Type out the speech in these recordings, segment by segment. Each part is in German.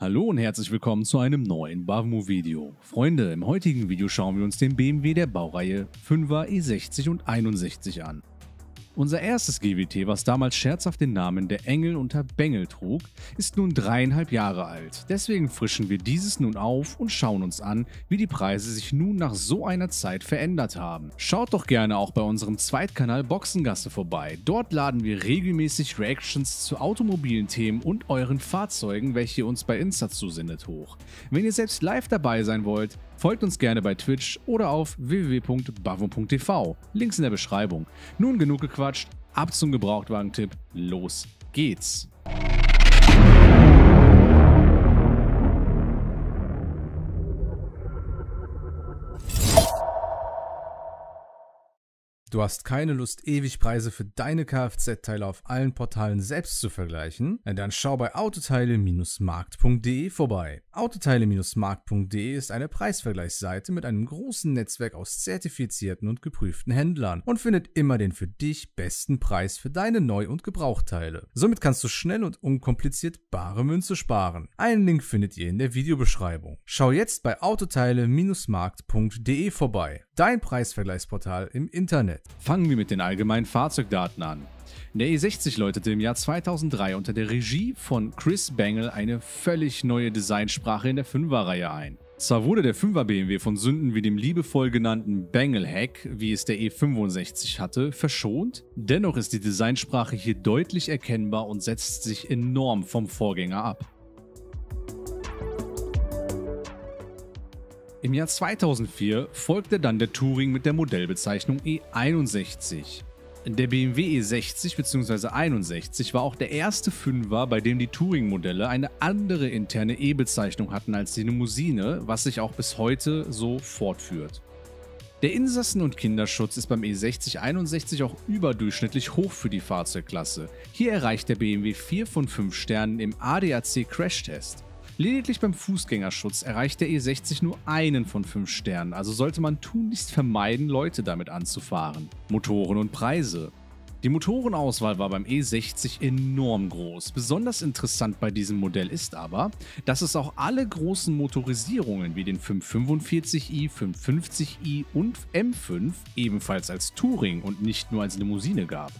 Hallo und herzlich willkommen zu einem neuen Bavmo Video. Freunde, im heutigen Video schauen wir uns den BMW der Baureihe 5er E60 und 61 an. Unser erstes GWT, was damals scherzhaft den Namen der Engel unter Bengel trug, ist nun dreieinhalb Jahre alt. Deswegen frischen wir dieses nun auf und schauen uns an, wie die Preise sich nun nach so einer Zeit verändert haben. Schaut doch gerne auch bei unserem Zweitkanal Boxengasse vorbei. Dort laden wir regelmäßig Reactions zu automobilen Themen und euren Fahrzeugen, welche ihr uns bei Insta zusendet, hoch. Wenn ihr selbst live dabei sein wollt, folgt uns gerne bei Twitch oder auf www.bavo.tv. Links in der Beschreibung. Nun genug gequatscht. Ab zum Gebrauchtwagen-Tipp. Los geht's. Du hast keine Lust, ewig Preise für deine Kfz-Teile auf allen Portalen selbst zu vergleichen? Dann schau bei autoteile-markt.de vorbei. Autoteile-markt.de ist eine Preisvergleichsseite mit einem großen Netzwerk aus zertifizierten und geprüften Händlern und findet immer den für dich besten Preis für deine Neu- und Gebrauchteile. Somit kannst du schnell und unkompliziert bare Münze sparen. Einen Link findet ihr in der Videobeschreibung. Schau jetzt bei autoteile-markt.de vorbei. Dein Preisvergleichsportal im Internet. Fangen wir mit den allgemeinen Fahrzeugdaten an. Der E60 läutete im Jahr 2003 unter der Regie von Chris Bangle eine völlig neue Designsprache in der 5er-Reihe ein. Zwar wurde der 5er BMW von Sünden wie dem liebevoll genannten Bangle-Hack, wie es der E65 hatte, verschont, dennoch ist die Designsprache hier deutlich erkennbar und setzt sich enorm vom Vorgänger ab. Im Jahr 2004 folgte dann der Touring mit der Modellbezeichnung E61. Der BMW E60 bzw. 61 war auch der erste Fünfer, bei dem die Touring-Modelle eine andere interne E-Bezeichnung hatten als die Limousine, was sich auch bis heute so fortführt. Der Insassen- und Kinderschutz ist beim E60 61 auch überdurchschnittlich hoch für die Fahrzeugklasse. Hier erreicht der BMW 4 von 5 Sternen im ADAC Crash-Test. Lediglich beim Fußgängerschutz erreicht der E60 nur einen von 5 Sternen, also sollte man tunlichst vermeiden, Leute damit anzufahren. Motoren und Preise. Die Motorenauswahl war beim E60 enorm groß. Besonders interessant bei diesem Modell ist aber, dass es auch alle großen Motorisierungen wie den 545i, 550i und M5 ebenfalls als Touring und nicht nur als Limousine gab.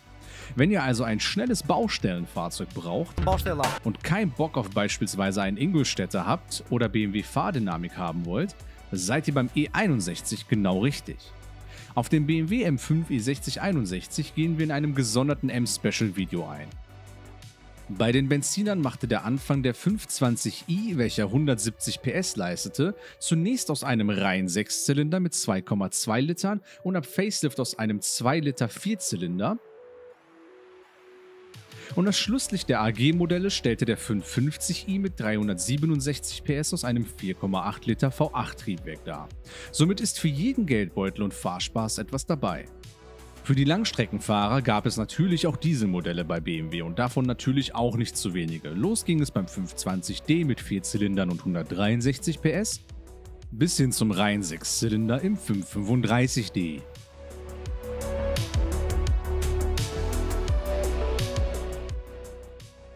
Wenn ihr also ein schnelles Baustellenfahrzeug braucht Bausteller. und keinen Bock auf beispielsweise einen Ingolstädter habt oder BMW Fahrdynamik haben wollt, seid ihr beim E61 genau richtig. Auf dem BMW M5 E6061 gehen wir in einem gesonderten M-Special-Video ein. Bei den Benzinern machte der Anfang der 520i, welcher 170 PS leistete, zunächst aus einem reinen Sechszylinder mit 2,2 Litern und ab Facelift aus einem 2 Liter Vierzylinder und das Schlusslicht der AG-Modelle stellte der 550i mit 367 PS aus einem 4,8 Liter V8-Triebwerk dar. Somit ist für jeden Geldbeutel und Fahrspaß etwas dabei. Für die Langstreckenfahrer gab es natürlich auch Dieselmodelle bei BMW und davon natürlich auch nicht zu wenige. Los ging es beim 520d mit 4 Zylindern und 163 PS bis hin zum reinen 6-Zylinder im 535d.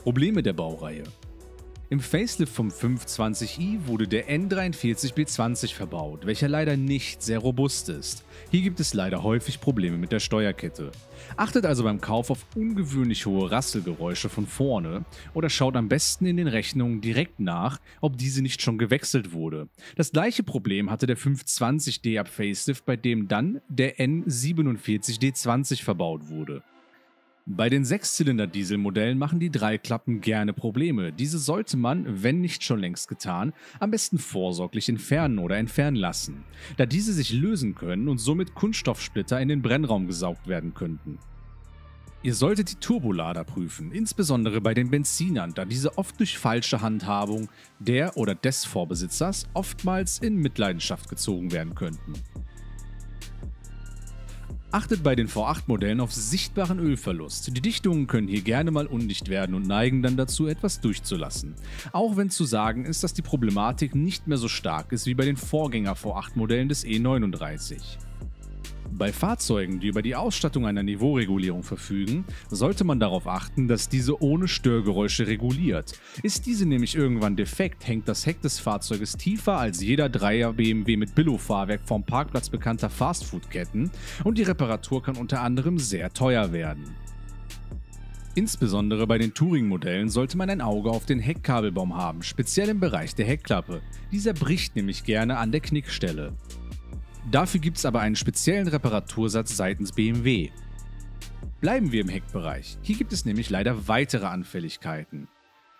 Probleme der Baureihe. Im Facelift vom 520i wurde der N43B20 verbaut, welcher leider nicht sehr robust ist. Hier gibt es leider häufig Probleme mit der Steuerkette. Achtet also beim Kauf auf ungewöhnlich hohe Rasselgeräusche von vorne oder schaut am besten in den Rechnungen direkt nach, ob diese nicht schon gewechselt wurde. Das gleiche Problem hatte der 520D ab Facelift, bei dem dann der N47D20 verbaut wurde. Bei den Sechszylinder-Dieselmodellen machen die Dreiklappen gerne Probleme. Diese sollte man, wenn nicht schon längst getan, am besten vorsorglich entfernen oder entfernen lassen, da diese sich lösen können und somit Kunststoffsplitter in den Brennraum gesaugt werden könnten. Ihr solltet die Turbolader prüfen, insbesondere bei den Benzinern, da diese oft durch falsche Handhabung der oder des Vorbesitzers oftmals in Mitleidenschaft gezogen werden könnten. Achtet bei den V8-Modellen auf sichtbaren Ölverlust. Die Dichtungen können hier gerne mal undicht werden und neigen dann dazu, etwas durchzulassen. Auch wenn zu sagen ist, dass die Problematik nicht mehr so stark ist wie bei den Vorgänger V8-Modellen des E39. Bei Fahrzeugen, die über die Ausstattung einer Niveauregulierung verfügen, sollte man darauf achten, dass diese ohne Störgeräusche reguliert. Ist diese nämlich irgendwann defekt, hängt das Heck des Fahrzeuges tiefer als jeder Dreier BMW mit Billo-Fahrwerk vom Parkplatz bekannter Fastfood-Ketten und die Reparatur kann unter anderem sehr teuer werden. Insbesondere bei den Touring-Modellen sollte man ein Auge auf den Heckkabelbaum haben, speziell im Bereich der Heckklappe. Dieser bricht nämlich gerne an der Knickstelle. Dafür gibt es aber einen speziellen Reparatursatz seitens BMW. Bleiben wir im Heckbereich. Hier gibt es nämlich leider weitere Anfälligkeiten.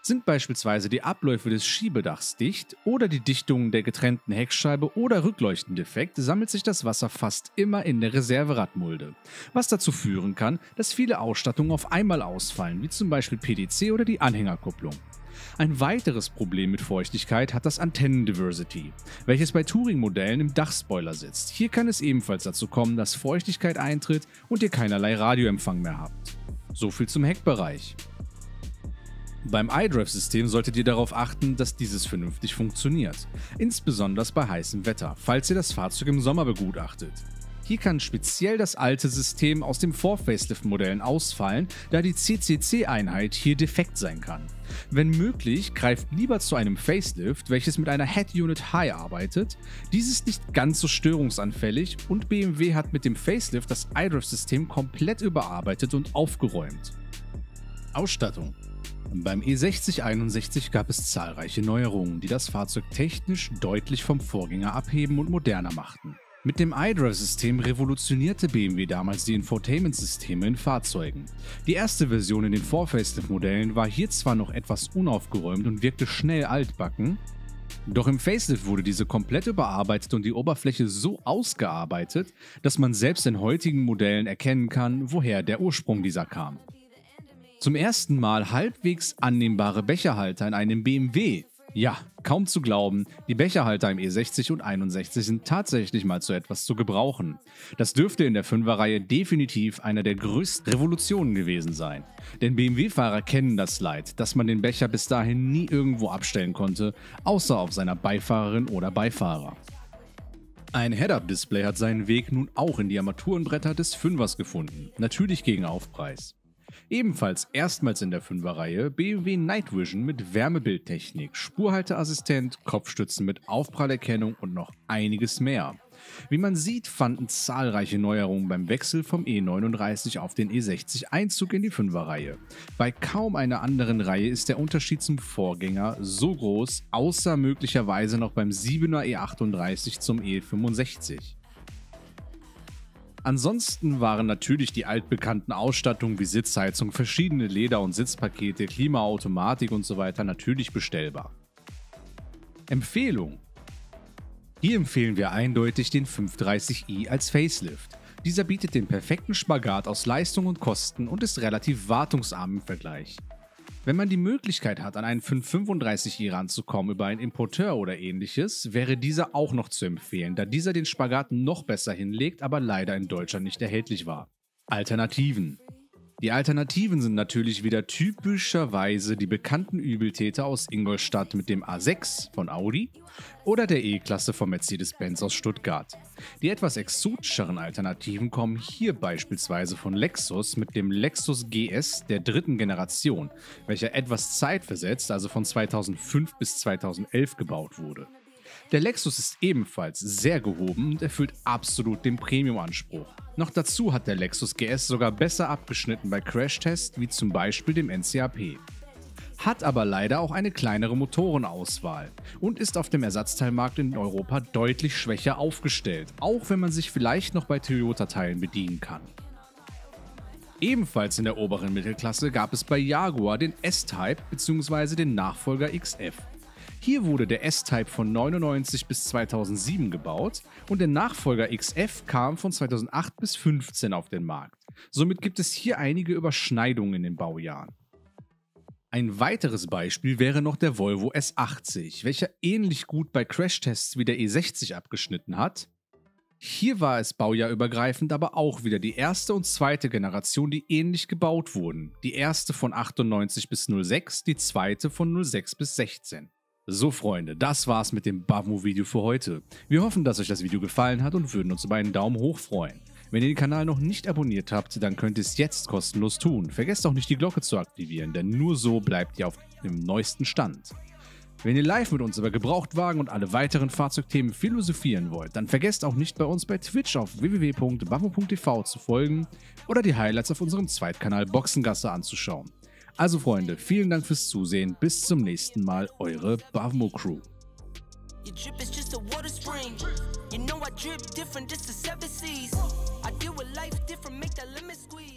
Sind beispielsweise die Abläufe des Schiebedachs dicht oder die Dichtungen der getrennten Heckscheibe oder Rückleuchten defekt, sammelt sich das Wasser fast immer in der Reserveradmulde, was dazu führen kann, dass viele Ausstattungen auf einmal ausfallen, wie zum Beispiel PDC oder die Anhängerkupplung. Ein weiteres Problem mit Feuchtigkeit hat das Antennendiversity, welches bei Touring-Modellen im Dachspoiler sitzt. Hier kann es ebenfalls dazu kommen, dass Feuchtigkeit eintritt und ihr keinerlei Radioempfang mehr habt. So viel zum Heckbereich. Beim iDrive-System solltet ihr darauf achten, dass dieses vernünftig funktioniert, insbesondere bei heißem Wetter, falls ihr das Fahrzeug im Sommer begutachtet. Hier kann speziell das alte System aus den Vor-Facelift-Modellen ausfallen, da die CCC-Einheit hier defekt sein kann. Wenn möglich, greift lieber zu einem Facelift, welches mit einer Head Unit High arbeitet. Dies ist nicht ganz so störungsanfällig und BMW hat mit dem Facelift das iDrive-System komplett überarbeitet und aufgeräumt. Ausstattung beim E6061 gab es zahlreiche Neuerungen, die das Fahrzeug technisch deutlich vom Vorgänger abheben und moderner machten. Mit dem iDrive-System revolutionierte BMW damals die Infotainment-Systeme in Fahrzeugen. Die erste Version in den Vor-Facelift-Modellen war hier zwar noch etwas unaufgeräumt und wirkte schnell altbacken, doch im Facelift wurde diese komplett überarbeitet und die Oberfläche so ausgearbeitet, dass man selbst in heutigen Modellen erkennen kann, woher der Ursprung dieser kam. Zum ersten Mal halbwegs annehmbare Becherhalter in einem BMW. Ja, kaum zu glauben, die Becherhalter im E60 und 61 sind tatsächlich mal zu etwas zu gebrauchen. Das dürfte in der 5er-Reihe definitiv einer der größten Revolutionen gewesen sein. Denn BMW-Fahrer kennen das Leid, dass man den Becher bis dahin nie irgendwo abstellen konnte, außer auf seiner Beifahrerin oder Beifahrer. Ein Head-Up-Display hat seinen Weg nun auch in die Armaturenbretter des 5ers gefunden, natürlich gegen Aufpreis. Ebenfalls erstmals in der 5er-Reihe BMW Night Vision mit Wärmebildtechnik, Spurhalteassistent, Kopfstützen mit Aufprallerkennung und noch einiges mehr. Wie man sieht, fanden zahlreiche Neuerungen beim Wechsel vom E39 auf den E60 Einzug in die 5er-Reihe. Bei kaum einer anderen Reihe ist der Unterschied zum Vorgänger so groß, außer möglicherweise noch beim 7er E38 zum E65. Ansonsten waren natürlich die altbekannten Ausstattungen wie Sitzheizung, verschiedene Leder- und Sitzpakete, Klimaautomatik und so weiter natürlich bestellbar. Empfehlung Hier empfehlen wir eindeutig den 530i als Facelift. Dieser bietet den perfekten Spagat aus Leistung und Kosten und ist relativ wartungsarm im Vergleich. Wenn man die Möglichkeit hat, an einen 535i ranzukommen über einen Importeur oder ähnliches, wäre dieser auch noch zu empfehlen, da dieser den Spagat noch besser hinlegt, aber leider in Deutschland nicht erhältlich war. Alternativen die Alternativen sind natürlich wieder typischerweise die bekannten Übeltäter aus Ingolstadt mit dem A6 von Audi oder der E-Klasse von Mercedes-Benz aus Stuttgart. Die etwas exotischeren Alternativen kommen hier beispielsweise von Lexus mit dem Lexus GS der dritten Generation, welcher etwas zeitversetzt, also von 2005 bis 2011 gebaut wurde. Der Lexus ist ebenfalls sehr gehoben und erfüllt absolut den Premium-Anspruch. Noch dazu hat der Lexus GS sogar besser abgeschnitten bei Crashtests wie zum Beispiel dem NCAP. Hat aber leider auch eine kleinere Motorenauswahl und ist auf dem Ersatzteilmarkt in Europa deutlich schwächer aufgestellt, auch wenn man sich vielleicht noch bei Toyota-Teilen bedienen kann. Ebenfalls in der oberen Mittelklasse gab es bei Jaguar den S-Type bzw. den Nachfolger XF. Hier wurde der S-Type von 99 bis 2007 gebaut und der Nachfolger XF kam von 2008 bis 2015 auf den Markt. Somit gibt es hier einige Überschneidungen in den Baujahren. Ein weiteres Beispiel wäre noch der Volvo S80, welcher ähnlich gut bei Crashtests wie der E60 abgeschnitten hat. Hier war es baujahrübergreifend aber auch wieder die erste und zweite Generation, die ähnlich gebaut wurden. Die erste von 98 bis 06, die zweite von 06 bis 16. So Freunde, das war's mit dem Bavmo-Video für heute. Wir hoffen, dass euch das Video gefallen hat und würden uns über einen Daumen hoch freuen. Wenn ihr den Kanal noch nicht abonniert habt, dann könnt ihr es jetzt kostenlos tun. Vergesst auch nicht die Glocke zu aktivieren, denn nur so bleibt ihr auf dem neuesten Stand. Wenn ihr live mit uns über Gebrauchtwagen und alle weiteren Fahrzeugthemen philosophieren wollt, dann vergesst auch nicht bei uns bei Twitch auf www.bavo.tv zu folgen oder die Highlights auf unserem Zweitkanal Boxengasse anzuschauen. Also Freunde, vielen Dank fürs Zusehen, bis zum nächsten Mal, eure Bavmo Crew. Your drip is just a water spring. You know I drip different, just the seven seas. I deal with life different, make that limit squeeze.